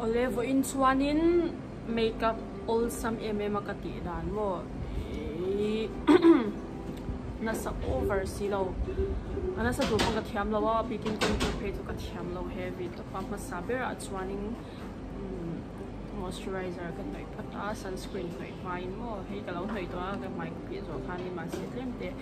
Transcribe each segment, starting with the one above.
Olive in chuanin makeup all some mm makati dan mo. Nasa over silo ana sa dupang ka thiam lawa pikin kun ko pe to ka thiam lo heavy. To pam ma saber at chuanin mm, moisturizer kan noi pata, sunscreen noi fine mo. Hei, ka lo noi to ka mai pi zo khan ni ma se tlem te.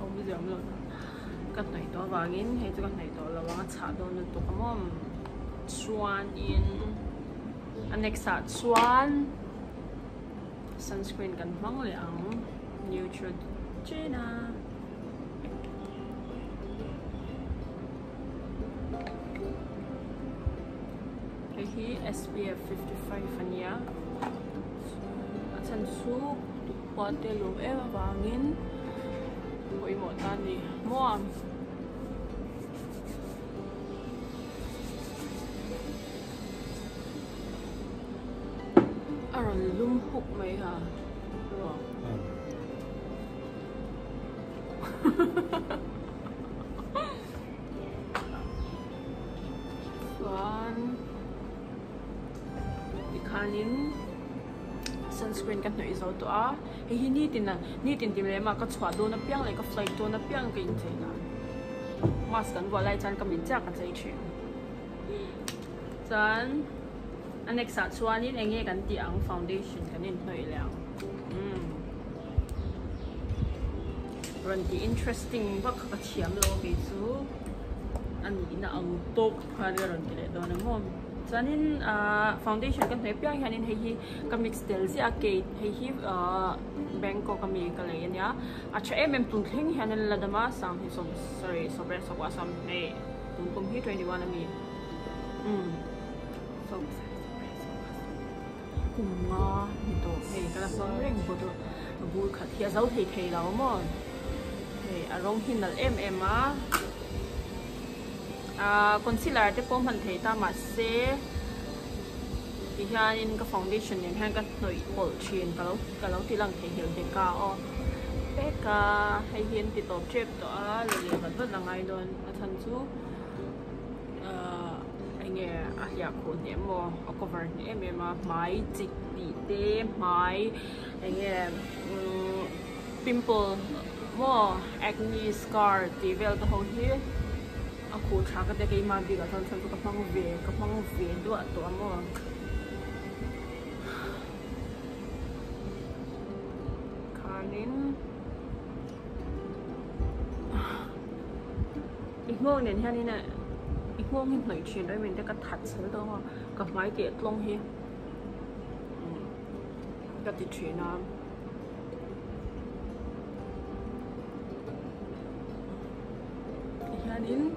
Ông bây giờ ông luôn Cắt này đó vàng in hay cho cắt này đó là vàng chả đó nó tụ cái mồm in in Anexa xuan sunscreen kan mang liang Neutrogena. Hi SPF 55 ania chan su pate lo e một tan đi mua. Mo aron lum huk mai ha ro One. Ikanin. sunscreen kan noi zo to a he hi ni tin ni tin tim le ma ka chwa do na piang le ka flight do na piang ka in chei na mask kan wa lai chan ka min cha ka chei chi chan anek sa chuan in enge kan ti ang foundation kan in noi liang mm. Ron ti interesting ba ka chiam lo be chu an ni na ang tok kha ron ti le do na mo. Chuanin foundation kan hnoi piang hianin hei hi ka mix tel zia ke hei hi bangkok ka mi ka lei ania a cha em em tung thleng hianin ladama sam hi som sorry sobre so wa sam ne tung tung hi 21 ami. Um cùng ngò thì tổ thì cái là phương rình của tôi vui khả thiệt dấu thì thì đó mà thì à rong hình là em em á à concealer thì phong hình thì ta mà sẽ thì ha nên cái foundation nên hai cái nội bộ truyền cái lâu cái lâu thì lần thì hiểu thì cao bé cả hay hiện thì tổ chép đó là liền vật vật là ngay luôn thân chú à than nghe à ya ko ne mo a cover ne em em mai chik ti te mai nghe pimple mo acne scar ti vel to ho hi a ờ, khu tha ka te ke ma bi ga thon thon ka mang ve ka mang ve do a to mo kanin ik ngô nên ha ni nè hình ngô hin nói mình đã thật sự đó mà máy tiệt long hi cắt tiệt chuyện nào Yanin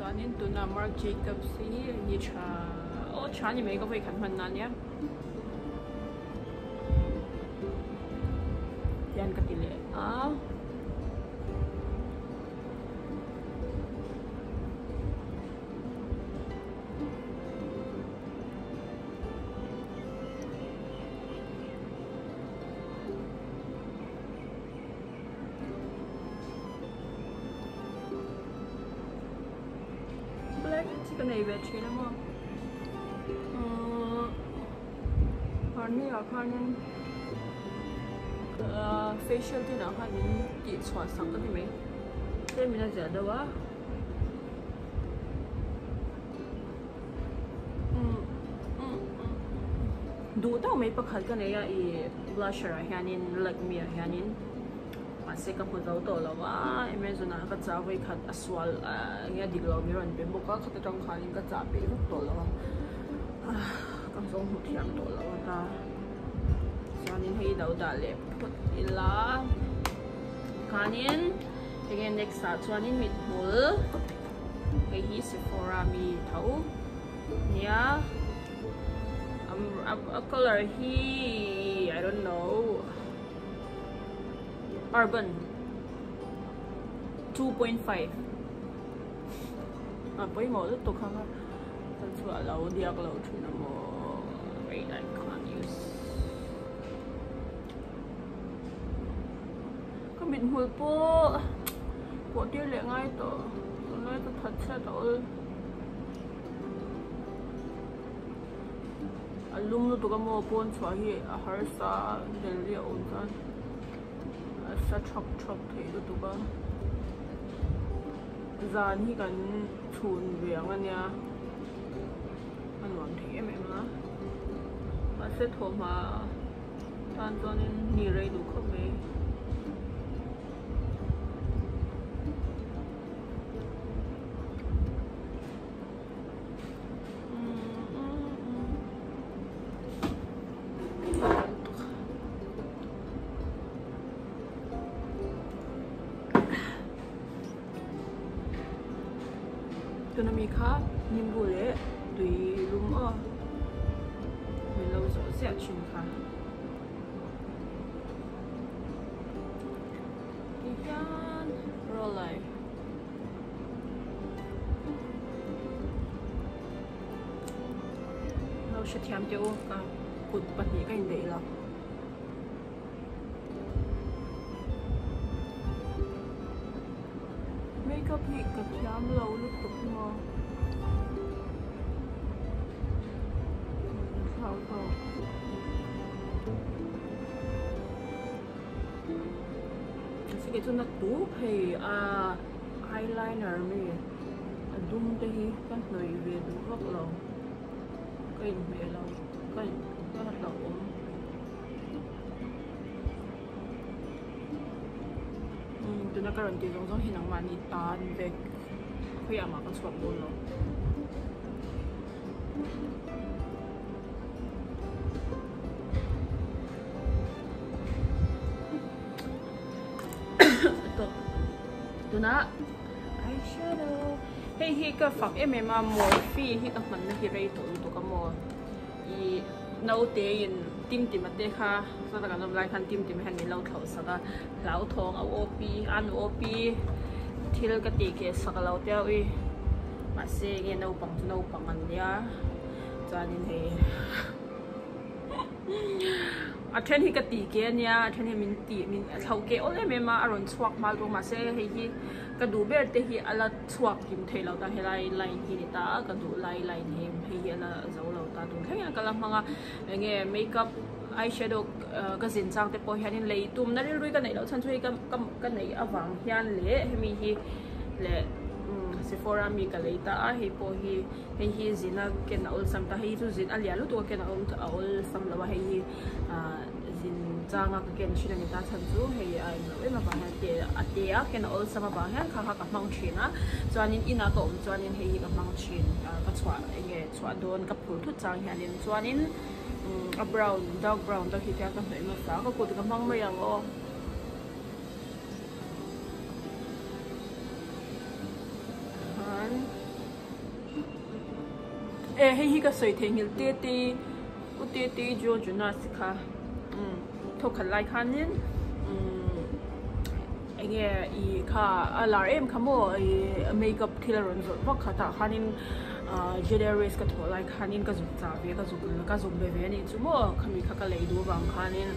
Yanin tu na Marc Jacobs hi ni cha ô cha ni mấy có phải khẩn phần chỉ cái này về chuyện lắm không còn như là con nên facial thì nó hay mình chỉ xóa sắc cái gì mấy thế mình là giờ đâu á đủ tao mấy bậc cái này là blusher hianin like me hianin se ka pu dau to lawa amazon a ka cha wei khat aswal nge dik lo mi ron pe bo ka khat tang khan ka cha pe ru to lawa ka song hu thiam to lawa ta sanin hei dau da le put ila kanin again next sa chuanin mit hul cái hi sephora mi thau nia um a color hi i don't know Urban. 2.5 à bây giờ rất tục không thật sự là lâu đi học lâu thì nó mò wait I can't use có mình hồi bố. Bố tiêu lệ ngay to tôi nói tôi thật settle alum nu tuka mo pon chwa hi a har sa chok chok thei du du ba za ni kan chun riang ania an wan thei em em la ma se tho ma tan zon ni rei du khom me nhưng nim bu le tui lum mình lâu lo sẽ se chin kha ti hian ro lai lo she thiam te o ka put pat gì ka in dei la makeup hi ka thiam lo lu tuk sao sao Kasi ito na tu hey a eyeliner mi adum te hi kan noi ve du vak lo kain ve lo kain ka lo om tu na karon ti zong zong hinang mani tan ve kaya ma ka swap mo lo you. Tu na eyeshadow hey, hi ka fak em em à, a fi hi ka man na hi rei to to ka mo i nau te in tim tim ate kha. Sa ta ka nom lai khan tim tim han ni lau thau sa da lau thong au op an op thil ka ti ke sa ka lau te ui ma se nge nau pang nau pang an dia chanin he a then hi ka ti ke nia a then hi min ti, min thau ke em me ma rồi chuak mal ro ma se he hi ka du ber te hi ala chuak kim thei lo ta, he lai lai hi ni ta, ka du lai lai ni he hi ala zo lo ta tu thei ka la manga nge makeup, eyeshadow uh, ka zin chang te po hianin lei tum. Na ri rui ka nei lo chan chui ka ka nei awang hian le hemi hi le sephora mi ka leita a he po hi he hi zina ken ol sam ta hi tu zin alia lu to ken ol ta ol sam la wa he zin changa ka ken shina ni ta chan chu he ai no we ma ba ha te a te a ken ol sama ba ha kha kha ka mang chin a chuanin ina ka um chuanin he hi ka mang chin ka chwa nge chwa don ka phur thu chang hianin chuanin mm, a brown dark brown ta hi ta ka ma sa ka ko ka mang ma yang o. e hei hi ka soi the ngil te te u te te jo juna sikha um tho khan lai khan nin um enge i kha alar em khamo i makeup thilaron zo vak khata khanin generous ka tholai khanin ka zum cha ve ka zum ka zum be ve ni chumo khami kha ka lei du bang khanin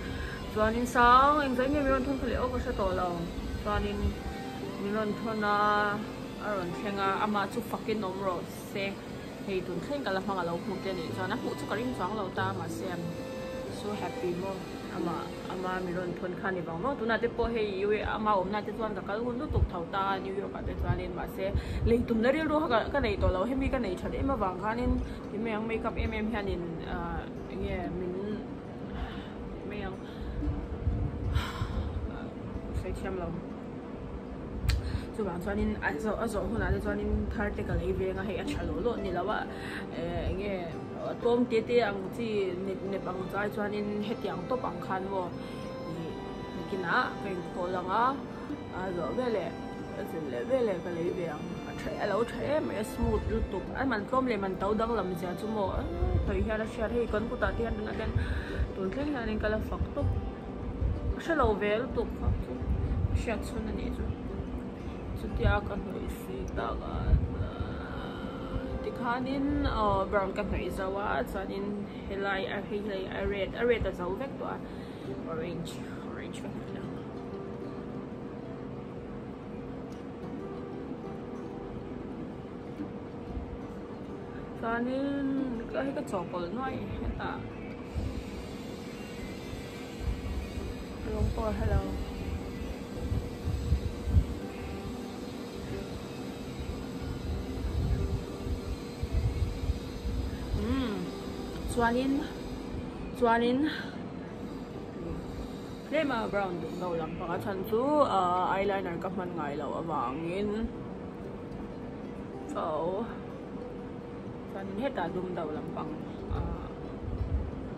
chuanin sang eng zai mi ron thon khale o ka sa to lo chuanin mi ron thona aron thenga ama chu fakin nom ro se thì tuần khen kala hmanga lâu một cái này cho nó phụ cho cái ring phong lâu ta mà xem. So happy mo ama ama mi ron thon khan ni bang mo tuna te po hei à ama om na te chuan ka kal hun tuk thau ta, new york ka te mà in ma se lei tum na ri ro ka ka nei to lo này ka nei mà vòng wang khan in ti me ang makeup em em hian in nge min me ang sai chiam lo chu bang chuanin a zo a zo huna te chuanin thar te ka lei ve nga hei a thalo lo ni lawa nge tom te te ang chi ne ne pang chai chuanin hetiang to pang khan wo ni kina kai ko langa a zo vele a zin le vele ka lei ve ang a chơi a lo thai me smooth lu tuk a man tom le man tau dang lam ja chu mo toi hian a share hei kan ku ta tian na den tun thleng hian kala fak to lâu về vel tuk fak chu shat chun ani chu chutia kan hnoi si ta ga uh, tikhanin uh, brown kan hnoi zawa chuanin helai a helai a red a red a zo vek to orange orange kan hnoi chuanin ka hi ka chawpawlh nuai, heta. Rawng pawr hello. Chuanin chuanin Lema brown dum lo lam pa chan chu eyeliner ka man ngai lo awangin so chuanin heta dum do lampang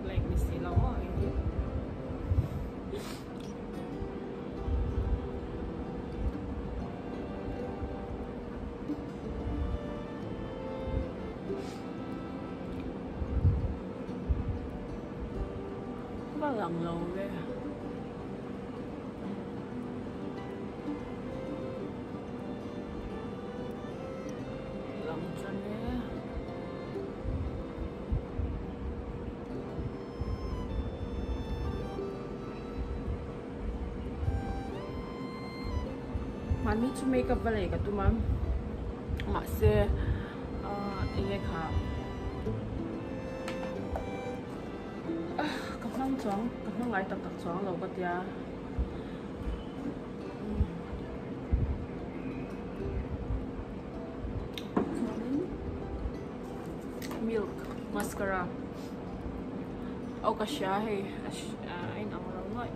like missy lo Ba lằng lâu ghê Lằng chân ghê Man need to make up balay ka tu mam Ma se Inge ka. Kapag chóng chong Kapag nang tập tak tak chong Lau ka Milk Mascara Au ka siya hey Ay nang lau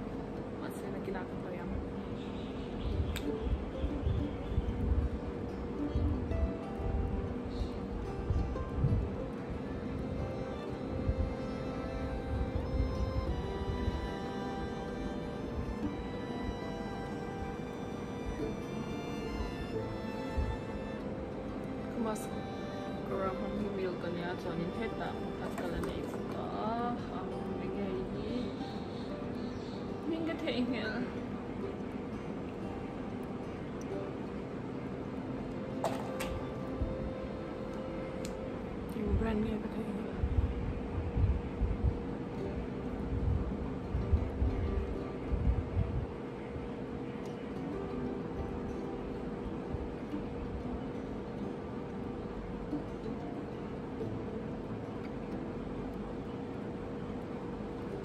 yung brand niya ka the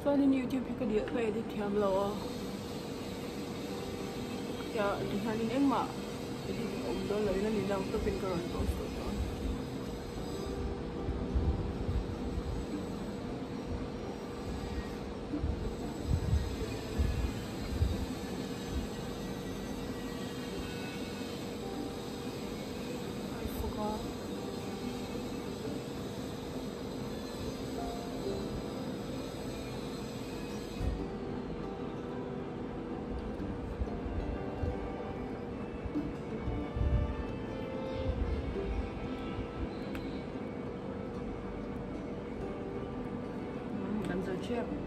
chuanin youtube hi ka dia ka edit thiam lo ya di hanin engma edit om do lo na ni lang to pin ka ron post червня.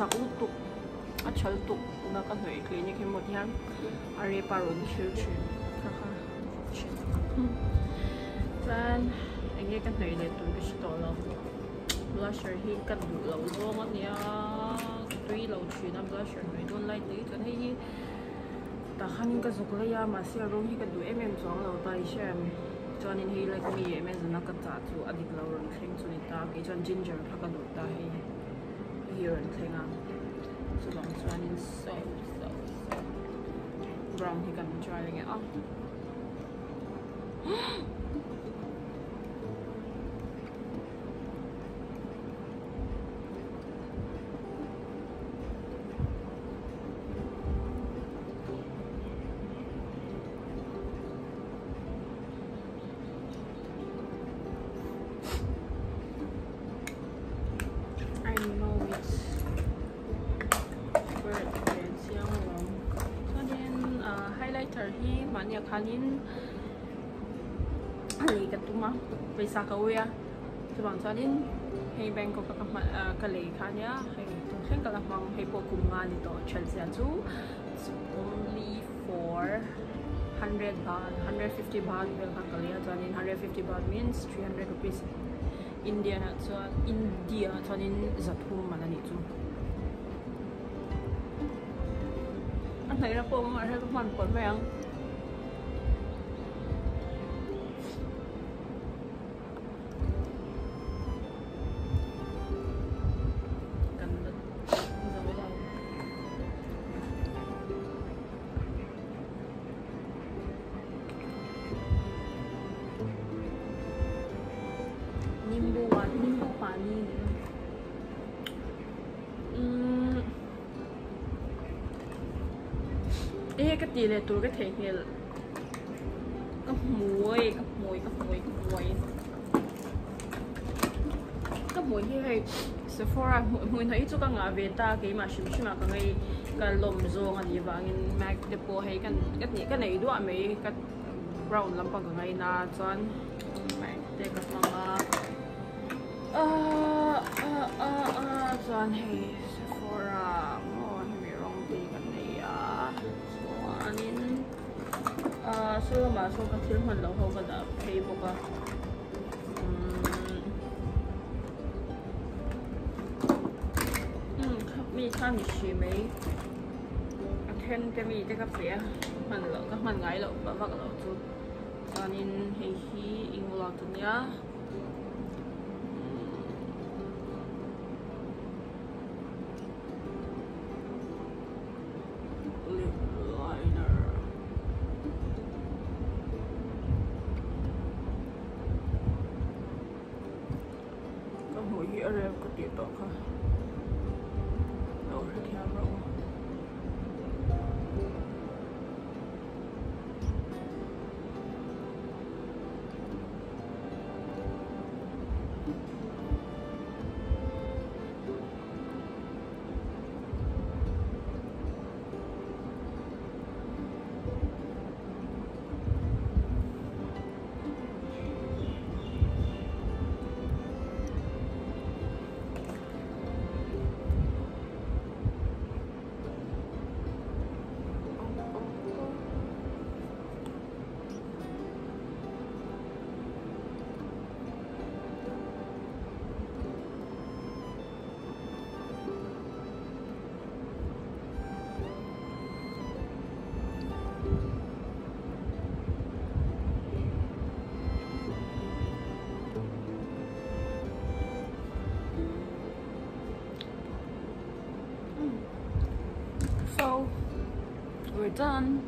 At thok chak lu tuk at chal tuk na kan hoi clinic hi một hian are paron chiu chiu ha ha then anh nghe kan hoi le tu bi sto lo blusher hi kan du lo zo ma nia tui lo chi na blusher hoi don lai te kan hi hi ta khan ka zuk la ya ma sia ro hi ka du em em chong lo tai shem chuanin hi like mi em em zuna ka cha chu adik lo ron thleng chu ni ta ke chuan ginger pha ka du ta hi hi ron thlenga chu long chuanin so so so. Brown hi kan try nge a khanin ali ka tuma paisa ka uya chubang chanin hei, bank ko ka ka le khania hei tung khen ka la mang hei po kum nga ni to chelsea chu only for 100 baht 150 baht will ka kalia chanin 150 baht means 300 rupees. India na chuan India chuanin zathum man ani chu anh thấy là cô mà thấy cái phần quần vàng ê cái tì này tôi cái thể hiện các muối các muối các muối các muối các muối như thế Sephora muối thấy chỗ cái ngà về ta cái mà xíu xíu mà cái này cái lồng rô cái gì vậy Mac Depot hay cái cái này cái này đó mấy cái brown lắm bằng cái này na chọn Mac để cái mga à à à à chọn hay solo mà số cái thiếu mình lâu hơn cái đó thì một cái mi tham mi suy mấy khen cái mi cái cái phía mình lâu cái mình ngái lâu và vắt lâu chút cho nên hay khi in lo tụi nhá done.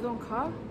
you don't car?